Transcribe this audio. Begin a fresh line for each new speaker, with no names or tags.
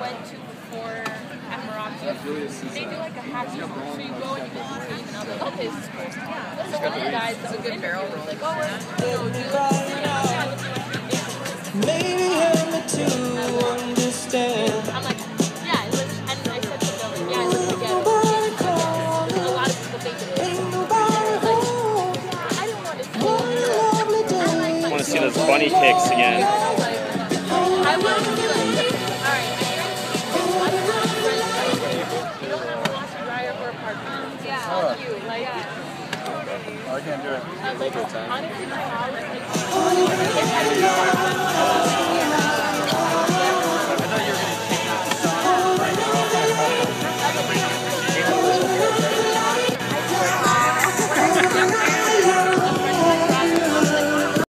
went to before at Morocco, they do like a happy hour. So you go and you get to eat, and I was like, okay, this is cool. So one of the guys that was in barrel was like, oh, we're
Maybe help me to understand.
I'm like, yeah, it was, and I said to them, like, yeah, it's like, yeah, a lot of people think it is.
Ain't nobody home.
I didn't want to say
What a lovely day.
I want to see those bunny kicks again.
Oh apartment. Yeah. Fuck
I can't do it.
honestly, my like,